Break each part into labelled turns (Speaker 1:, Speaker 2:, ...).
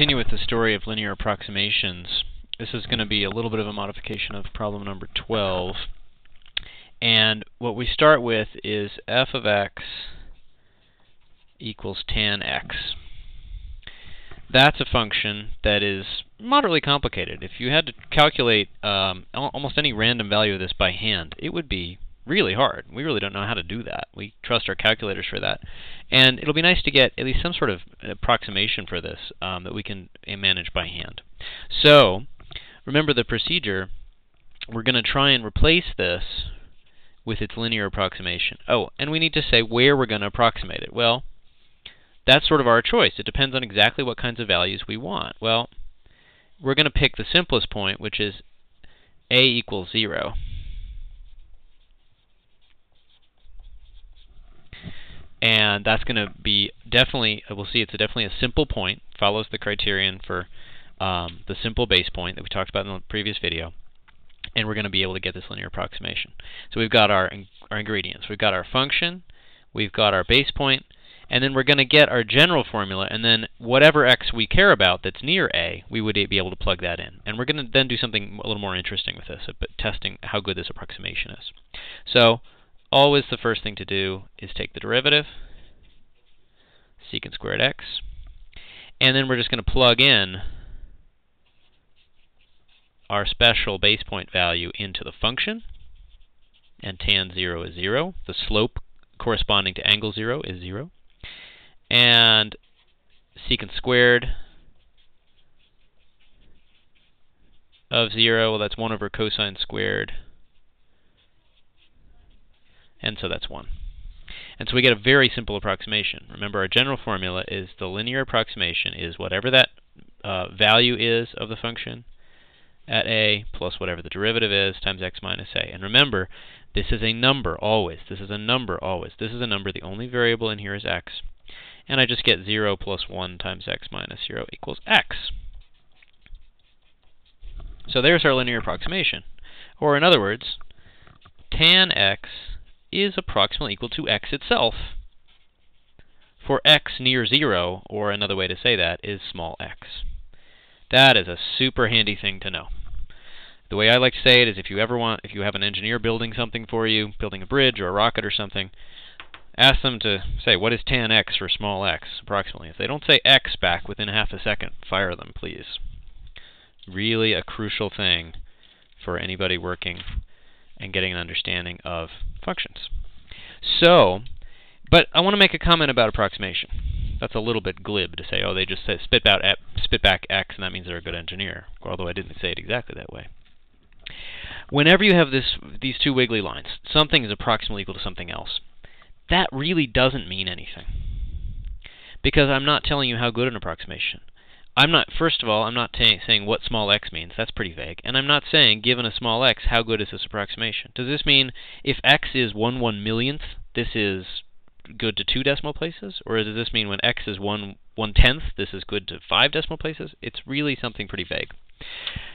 Speaker 1: continue with the story of linear approximations, this is going to be a little bit of a modification of problem number 12. And what we start with is f of x equals tan x. That's a function that is moderately complicated. If you had to calculate um, almost any random value of this by hand, it would be really hard. We really don't know how to do that. We trust our calculators for that. And it'll be nice to get at least some sort of approximation for this um, that we can uh, manage by hand. So, remember the procedure. We're going to try and replace this with its linear approximation. Oh, and we need to say where we're going to approximate it. Well, that's sort of our choice. It depends on exactly what kinds of values we want. Well, we're going to pick the simplest point, which is a equals 0. And that's going to be definitely, we'll see it's a definitely a simple point, follows the criterion for um, the simple base point that we talked about in the previous video, and we're going to be able to get this linear approximation. So we've got our, our ingredients. We've got our function, we've got our base point, and then we're going to get our general formula, and then whatever x we care about that's near a, we would be able to plug that in. And we're going to then do something a little more interesting with this, testing how good this approximation is. So always the first thing to do is take the derivative, secant squared x, and then we're just going to plug in our special base point value into the function, and tan 0 is 0. The slope corresponding to angle 0 is 0. And secant squared of 0, well, that's 1 over cosine squared and so that's 1. And so we get a very simple approximation. Remember, our general formula is the linear approximation is whatever that uh, value is of the function at a plus whatever the derivative is times x minus a. And remember, this is a number always. This is a number always. This is a number. The only variable in here is x. And I just get 0 plus 1 times x minus 0 equals x. So there's our linear approximation. Or in other words, tan x is approximately equal to x itself. For x near 0, or another way to say that, is small x. That is a super handy thing to know. The way I like to say it is if you ever want, if you have an engineer building something for you, building a bridge or a rocket or something, ask them to say, what is tan x for small x, approximately. If they don't say x back within half a second, fire them, please. Really a crucial thing for anybody working and getting an understanding of functions. So, but I want to make a comment about approximation. That's a little bit glib to say, oh, they just say spit, out spit back x, and that means they're a good engineer, although I didn't say it exactly that way. Whenever you have this, these two wiggly lines, something is approximately equal to something else, that really doesn't mean anything. Because I'm not telling you how good an approximation. I'm not, first of all, I'm not saying what small x means. That's pretty vague. And I'm not saying, given a small x, how good is this approximation. Does this mean if x is 1 1 millionth, this is good to two decimal places? Or does this mean when x is 1 1 tenth, this is good to five decimal places? It's really something pretty vague.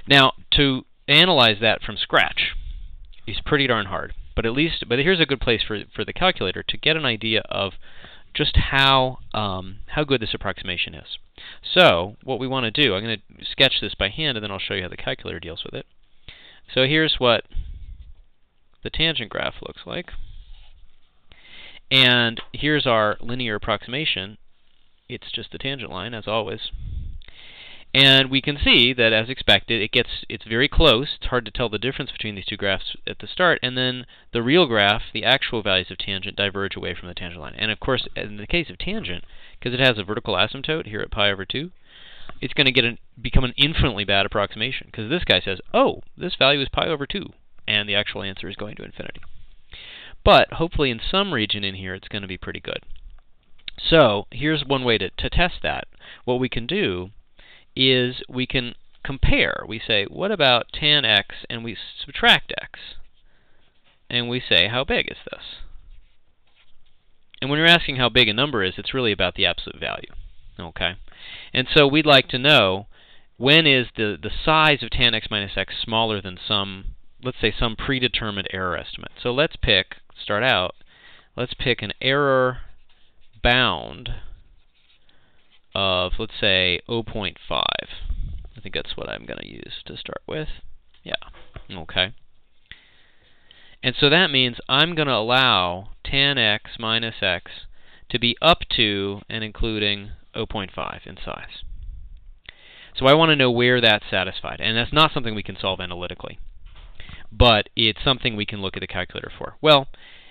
Speaker 1: Now, to analyze that from scratch is pretty darn hard. But at least, but here's a good place for, for the calculator to get an idea of just how, um, how good this approximation is. So what we want to do, I'm going to sketch this by hand and then I'll show you how the calculator deals with it. So here's what the tangent graph looks like. And here's our linear approximation. It's just the tangent line, as always. And we can see that, as expected, it gets it's very close. It's hard to tell the difference between these two graphs at the start. And then the real graph, the actual values of tangent, diverge away from the tangent line. And of course, in the case of tangent, because it has a vertical asymptote here at pi over 2, it's going to get an, become an infinitely bad approximation. Because this guy says, oh, this value is pi over 2. And the actual answer is going to infinity. But hopefully in some region in here, it's going to be pretty good. So here's one way to, to test that. What we can do is we can compare. We say, what about tan x, and we subtract x. And we say, how big is this? And when you're asking how big a number is, it's really about the absolute value. Okay? And so we'd like to know when is the, the size of tan x minus x smaller than some, let's say, some predetermined error estimate. So let's pick, start out, let's pick an error bound of, let's say, 0.5. I think that's what I'm going to use to start with. Yeah, okay. And so that means I'm going to allow tan x minus x to be up to and including 0.5 in size. So I want to know where that's satisfied. And that's not something we can solve analytically. But it's something we can look at the calculator for. Well,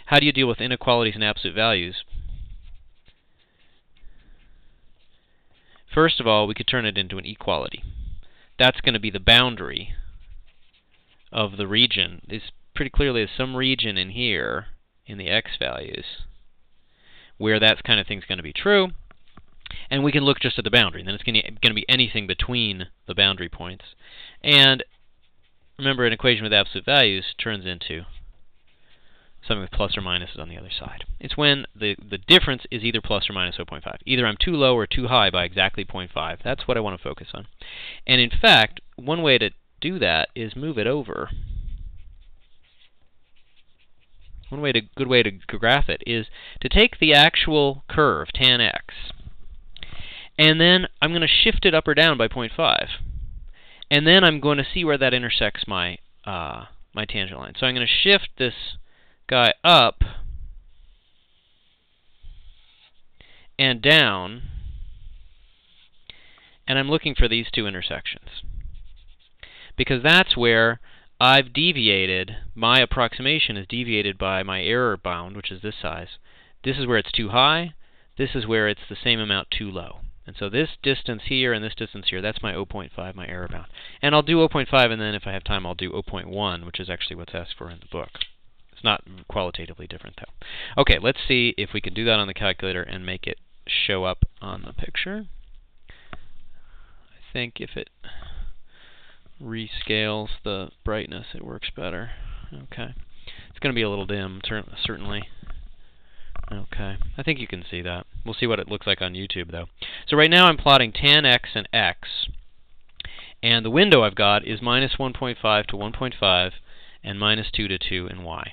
Speaker 1: how do you deal with inequalities and absolute values? First of all, we could turn it into an equality. That's going to be the boundary of the region. This pretty clearly some region in here in the x values where that kind of thing's going to be true. And we can look just at the boundary. Then it's going to be anything between the boundary points. And remember, an equation with absolute values turns into something with plus or minus is on the other side. It's when the, the difference is either plus or minus 0.5. Either I'm too low or too high by exactly 0.5. That's what I want to focus on. And in fact, one way to do that is move it over. One way to good way to graph it is to take the actual curve, tan x, and then I'm going to shift it up or down by 0.5. And then I'm going to see where that intersects my uh, my tangent line. So I'm going to shift this guy up and down, and I'm looking for these two intersections. Because that's where I've deviated, my approximation is deviated by my error bound, which is this size. This is where it's too high. This is where it's the same amount too low. And so this distance here and this distance here, that's my 0.5, my error bound. And I'll do 0.5, and then if I have time, I'll do 0.1, which is actually what's asked for in the book not qualitatively different, though. Okay, let's see if we can do that on the calculator and make it show up on the picture. I think if it rescales the brightness, it works better. Okay. It's going to be a little dim, certainly. Okay. I think you can see that. We'll see what it looks like on YouTube, though. So right now I'm plotting tan x and x. And the window I've got is minus 1.5 to 1.5 and minus 2 to 2 in y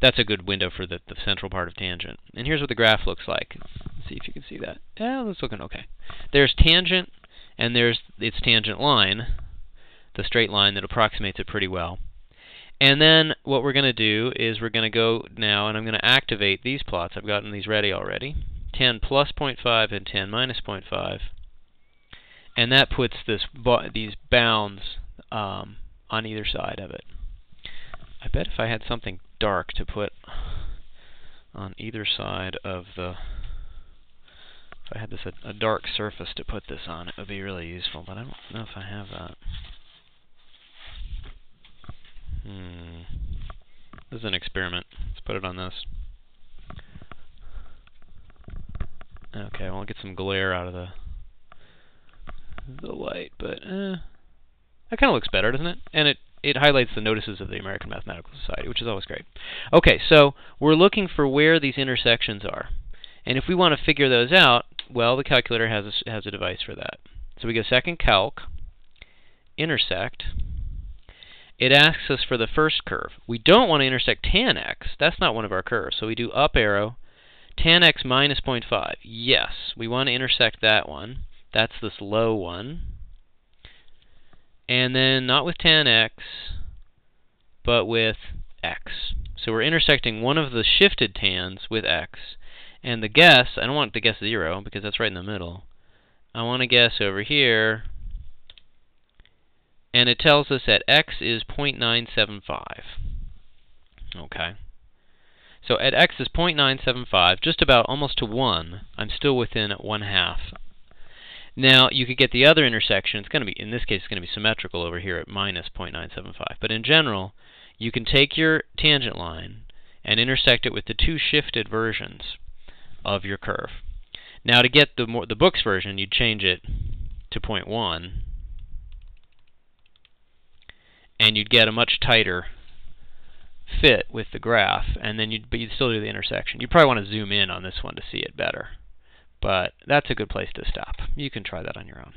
Speaker 1: that's a good window for the, the central part of tangent. And here's what the graph looks like. Let's see if you can see that. Yeah, it's looking okay. There's tangent, and there's its tangent line, the straight line that approximates it pretty well. And then what we're going to do is we're going to go now, and I'm going to activate these plots. I've gotten these ready already. tan plus 0.5 and tan minus 0.5. And that puts this these bounds um, on either side of it. I bet if I had something dark to put on either side of the if I had this a, a, dark surface to put this on, it would be really useful, but I don't know if I have that. Hmm. This is an experiment. Let's put it on this. Okay, well, I'll get some glare out of the the light, but eh, that kind of looks better, doesn't it? And it it highlights the notices of the American Mathematical Society, which is always great. Okay, so we're looking for where these intersections are. And if we want to figure those out, well, the calculator has a, has a device for that. So we go second calc, intersect. It asks us for the first curve. We don't want to intersect tan x. That's not one of our curves. So we do up arrow, tan x minus 0.5. Yes, we want to intersect that one. That's this low one and then not with tan x, but with x. So we're intersecting one of the shifted tans with x, and the guess, I don't want to guess 0 because that's right in the middle. I want to guess over here, and it tells us that x is 0.975. Okay. So at x is 0.975, just about almost to 1, I'm still within 1 half now, you could get the other intersection. It's going to be, in this case, it's going to be symmetrical over here at minus 0.975. But in general, you can take your tangent line and intersect it with the two shifted versions of your curve. Now, to get the more, the book's version, you'd change it to 0.1, and you'd get a much tighter fit with the graph, and then you'd, but you'd still do the intersection. You'd probably want to zoom in on this one to see it better. But that's a good place to stop. You can try that on your own.